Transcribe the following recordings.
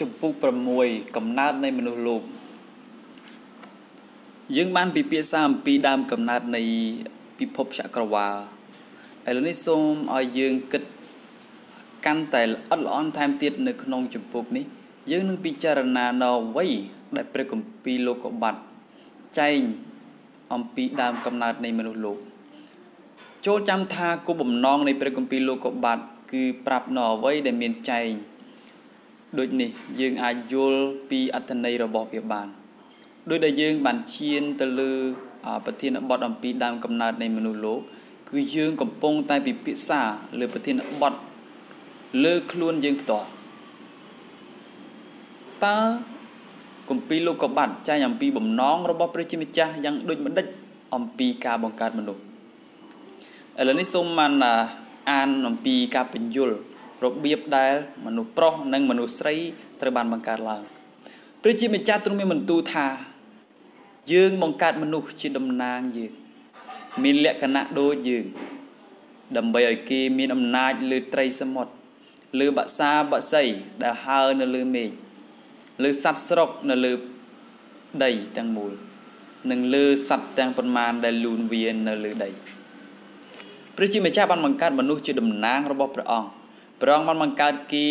ចំពុក6កំណើតនៃមនុស្សលោកយើងបានពិភាក្សាអំពីដើមកំណើតនៃពិភពចក្រវាឡឥឡូវនេះសូមឲ្យយើងគិតកាន់តែល្អិតល្អន់ថែមទៀតនៅក្នុងចំពុកនេះ យើងនឹងពិចារណានៅអ្វីដែលព្រះគម្ពីរលោកុបាតចែងអំពីដើមកំណើតនៃមនុស្សលោក ចូលចាំថាគោលបំណងនៃព្រះគម្ពីរលោកុបាតគឺប្រាប់នៅអ្វីដែលមានចែង ដូចនេះយើងអាចយល់ពីអត្ថន័យរបស់វាបានដោយដែលយើងបានឈានទៅលើប្រធានបទអំពីដើមកំណើតនៃមនុស្សលោក គឺយើងកំពុងតែពិភាក្សាលើប្រធានបទលើខ្លួនយើងផ្ទាល់តើគម្ពីរលោកកបាត់ចែងអំពីបំណងរបស់ព្រះជាម្ចាស់យ៉ាងដូចម្ដេចអំពីការបង្កើតមនុស្សឥឡូវនេះសូមបានអានអំពីការបញ្យល់ របៀបដែលមនុស្សប្រុសនិងមនុស្សស្រីត្រូវបានបង្កើតឡើងព្រះជាម្ចាស់ទ្រង់មានបន្ទូលថា យើងបង្កើតមនុស្សជាតំណាងយើងមានលក្ខណៈដូចយើងដើម្បីឲ្យគេមានអំណាចលើត្រីសមុទ្រលើបក្សាបក្សីដែលហើរនៅលើមេឃលើសត្វស្រុកនៅលើដីទាំងមូលនិងលើសត្វទាំងប៉ុន្មានដែលលូនវានៅលើដីព្រះជាម្ចាស់បានបង្កើតមនុស្សជាតំណាងរបស់ព្រះអង្គ ព្រះអង្គបានបង្កើតគេ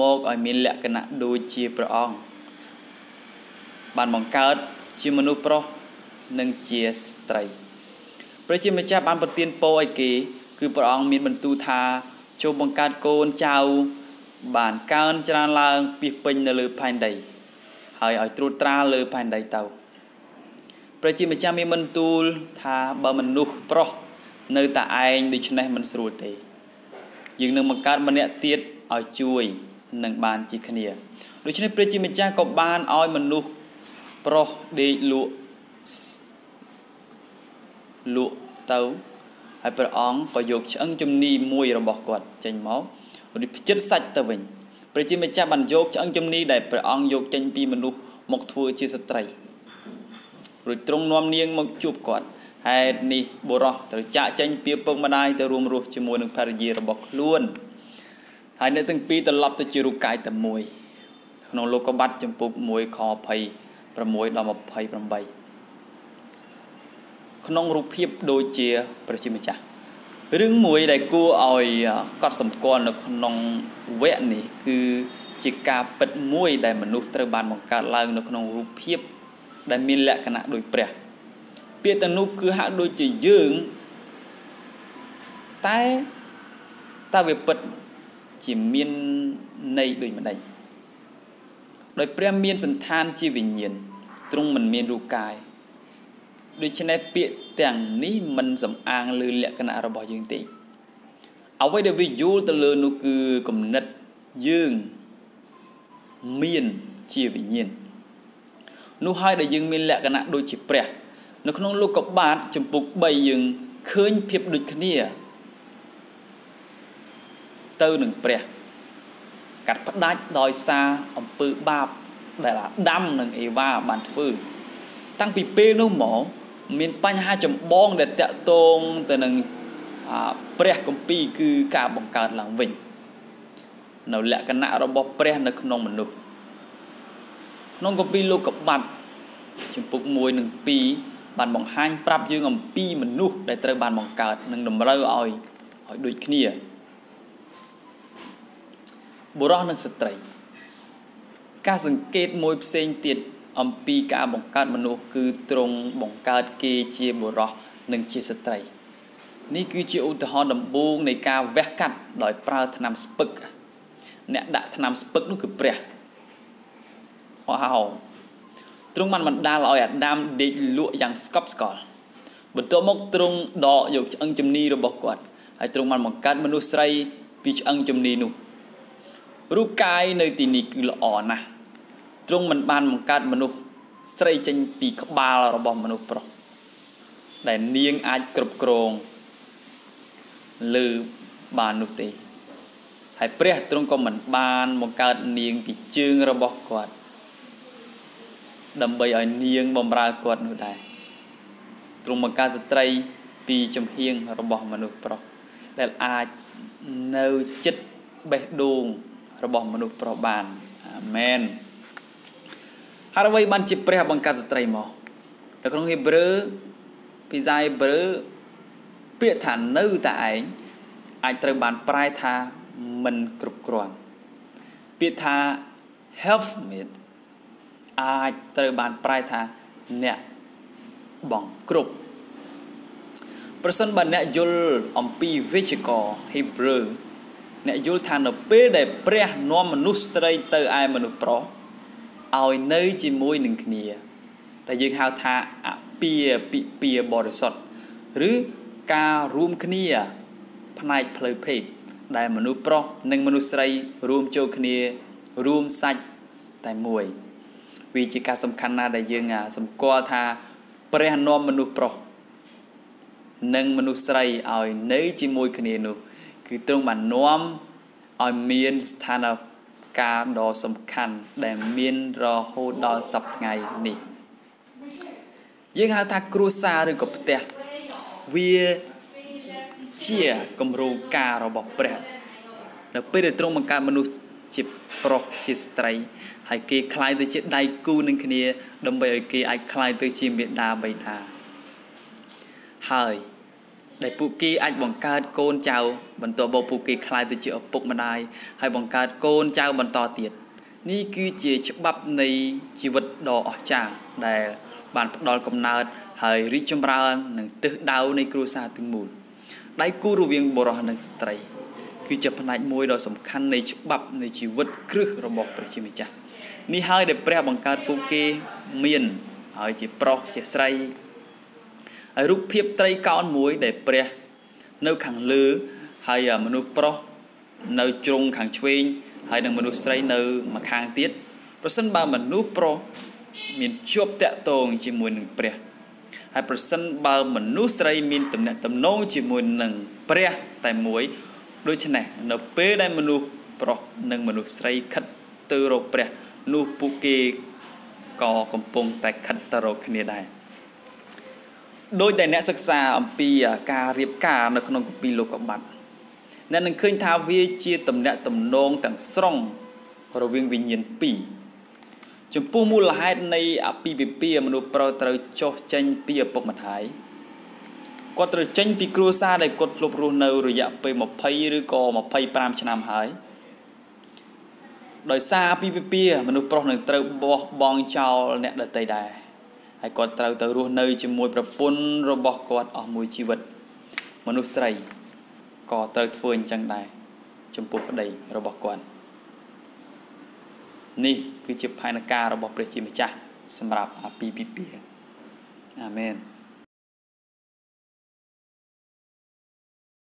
មកឲ្យមានលក្ខណៈដូចជាព្រះអង្គបានបង្កើតជាមនុស្សប្រុសនិងជាស្ត្រីព្រះជាម្ចាស់បានប្រទានពរឲ្យគេគឺព្រះអង្គមានបន្ទូលថាចូលបង្កើតកូនចៅបានកើនច្រើនឡើងពីពេញនៅលើផែនដីហើយឲ្យត្រួតត្រាលើផែនដីទៅព្រះជាម្ចាស់មានបន្ទូលថាបើមនុស្សប្រុសនៅតែឯងដូច្នេះមិនស្រួលទេ យើងនឹងបង្កើតម្នាក់ទៀតឲ្យជួយនឹងបានជាគ្នាដូច្នេះព្រះជាម្ចាស់ក៏បានឲ្យមនុស្សប្រុសដេកលក់លក់ទៅហើយព្រះអង្គក៏យកឆ្អឹងជំនីមួយរបស់គាត់ចេញមករួចផ្ចិតសាច់ទៅវិញព្រះជាម្ចាស់បានយកឆ្អឹងជំនីដែលព្រះអង្គយកចេញពីមនុស្សមកធ្វើជាស្ត្រីរួចទ្រង់នាំនាងមកជួបគាត់ ហេតុនេះបុរសត្រូវចាក់ចេញពីពុកម្ដាយទៅរួមរស់ជាមួយនឹងភរិយារបស់ខ្លួនហើយនៅទាំងពីរត្រឡប់ទៅជារូបកាយតែមួយក្នុងលោកុបាតចំពុក1ខ26ដល់28ក្នុងរូបភាពដូចជាព្រះជាម្ចាស់រឿងមួយដែលគួរឲ្យកត់សម្គាល់នៅក្នុងវគ្គនេះគឺជាការពិតមួយដែលមនុស្សត្រូវបានបង្កើតឡើងនៅក្នុងរូបភាពដែលមានលក្ខណៈដូចព្រះ ពាក្យទៅនោះគឺហាក់ដូចជាយើងតែតើវាពិតជាមានន័យដូចម្ដេចដោយព្រះមានសន្តានជាវិញ្ញាណទ្រង់មិនមានរូបកាយដូច្នេះពាក្យទាំងនេះមិនសំអាងលើលក្ខណៈរបស់យើងទេអ្វីដែលវាយល់ទៅលើនោះគឺគំនិតយើងមានជាវិញ្ញាណនោះហើយដែលយើងមានលក្ខណៈដូចជាព្រះ នៅក្នុងលោកកបាទចំពុក3យើងឃើញភាពដូចគ្នា ទៅនឹងព្រះកាត់ផ្ដាច់ដោយសារអំពើបាបដែលអាដាមនិងអេវ៉ាបានធ្វើតាំងពីពេលនោះមកមានបញ្ហាចម្បងដែលតាក់ទងទៅនឹងព្រះគម្ពីរគឺការបង្កើតឡើងវិញនៅលក្ខណៈរបស់ព្រះនៅក្នុងមនុស្សក្នុងគម្ពីរលោកកបាត់ជំពូក1និង2 បានបង្ហាញប្រាប់យើងអំពីមនុស្សដែលត្រូវបានបង្កើតនិងតម្រូវឲ្យឲ្យដូចគ្នាបុរសនិងស្ត្រីការសង្កេតមួយផ្សេងទៀតអំពីការបង្កើតមនុស្សគឺទ្រង់បង្កើតគេជាបុរសនិងជាស្ត្រីនេះគឺជាឧទាហរណ៍ដំបូងនៃការវះកាត់ដោយប្រើថ្នាំស្ពឹកអ្នកដាក់ថ្នាំស្ពឹកនោះគឺព្រះវ៉ាវ ទ្រង់បានបណ្ដាលឲ្យអាដាមដេកលក់យ៉ាងស្កប់ស្កល់បន្ទាប់មកទ្រង់ដកយកឆ្អឹងជំនីរបស់គាត់ហើយទ្រង់បានបង្កើតមនុស្សស្រីពីឆ្អឹងជំនីនោះរូបកាយនៅទីនេះគឺល្អណាស់ទ្រង់មិនបានបង្កើតមនុស្សស្រីចេញពីក្បាលរបស់មនុស្សប្រុសដែលនាងអាចគ្រប់គ្រងលើបាននោះទេហើយព្រះទ្រង់ក៏មិនបានបង្កើតនាងពីជើងរបស់គាត់ ដើម្បីឲ្យនាងបំរើគាត់នោះដែរទ្រង់បង្កើតស្ត្រីពីចំហៀងរបស់មនុស្សប្រុសដែលអាចនៅចិត្តបេះដូងរបស់មនុស្សប្រុសបានអាអាមែនហើយអ្វីបានជាព្រះបង្កើតស្ត្រីមកនៅក្នុងហេប្រឺភាសាហេប្រឺពាក្យថានៅតែឯងអាចត្រូវបានប្រែថាមិនគ្រប់គ្រាន់ពាក្យថា help me អាចត្រូវបានប្រែថាអ្នកបងគ្រប់ប្រសិនបើអ្នកយល់អំពីវិជ្ជករ Hebrew អ្នកយល់ថានៅពេលដែលព្រះនាំមនុស្សស្រីទៅឯមនុស្សប្រុសឲ្យនៅជាមួយនឹងគ្នាដែលយើងហៅថាអពាពិពាបរិសុទ្ធឬការរួមគ្នា ផ្នែកផ្លូវភេទដែលមនុស្សប្រុសនិងមនុស្សស្រីរួមចូលគ្នា រួមសាច់តែមួយ វាជាការសំខាន់ណាស់ដែលយើងសម្គាល់ថាព្រះនាំមនុស្សប្រុសនិងមនុស្សស្រីឲ្យនៅជាមួយគ្នានោះ គឺទ្រង់បាននាំឲ្យមានស្ថានភាពដ៏សំខាន់ដែលមានរហូតដល់សប្តាហ៍ថ្ងៃនេះយើងហៅថាគ្រួសារឬក៏ផ្ទះវាជាគំរូការរបស់ព្រះនៅពេលដែលទ្រង់បង្កើតមនុស្ស ជាប្រុសជាស្ត្រីហើយគេคล้ายទៅជាដៃគូនឹងគ្នាដើម្បីឲ្យគេអាចคล้ายទៅជាមេដាបៃតាហើយដែលពួកគេអាចបង្កើតកូនចៅបន្តមកពួកគេคล้ายទៅជាឪពុកម្ដាយហើយបង្កើតកូនចៅបន្តទៀតនេះគឺជាច្បាប់នៃជីវិតដ៏អស្ចារ្យដែលបានផ្ដល់កំណើតហើយរីកចម្រើននឹងទិសដៅនៃគ្រួសារទាំងមូលដៃគូរវាងបុរសនិងស្ត្រី គឺជាផ្នែកមួយដ៏សំខាន់នៃច្បាប់នៃជីវិតគ្រឹះរបស់ព្រះជាម្ចាស់នេះហើយដែលព្រះបង្កើតពួកគេមានហើយជាប្រុសជាស្រីហើយរូបភាពត្រីកោណមួយដែលព្រះនៅខាងលើហើយមនុស្សប្រុសនៅជ្រុងខាងឆ្វេងហើយនឹងមនុស្សស្រីនៅម្ខាងទៀតប្រសិនបើមនុស្សប្រុសមានជាប់តាក់ទងជាមួយនឹងព្រះហើយប្រសិនបើមនុស្សស្រីមានទំនាក់ទំនងជាមួយនឹងព្រះតែមួយ ដូច្នេះនៅពេលដែលមនុស្សប្រុសនិងមនុស្សស្រីខិតទៅរកព្រះនោះពួកគេក៏កំពុងតែខិតទៅរកគ្នាដែរដោយដែលអ្នកសិក្សាអំពីការរៀបការនៅក្នុងគម្ពីរលោកុបាតអ្នកនឹងឃើញថាវាជាតំណាក់តំណងទាំងស្រុងរវាងវិញ្ញាណពីរចំពោះមូលហេតុនៃអភិវិពាមនុស្សប្រុសត្រូវចុះចេញពីឪពុកម្ដាយ គាត់ត្រូវចេញពីគ្រួសារដែលគាត់ធ្លាប់រស់នៅរយៈពេល20ឬក៏25ឆ្នាំហើយដោយសារពីពិពាមនុស្សប្រុសនឹងត្រូវបោះបង់ចោលអ្នកដទៃដែរហើយគាត់ត្រូវទៅរស់នៅជាមួយប្រពន្ធរបស់គាត់អស់មួយជីវិត មនុស្សស្រីក៏ត្រូវធ្វើអញ្ចឹងដែរចំពោះប្តីរបស់គាត់នេះគឺជាផែនការរបស់ព្រះជាម្ចាស់សម្រាប់អាពីពិពាអាមែន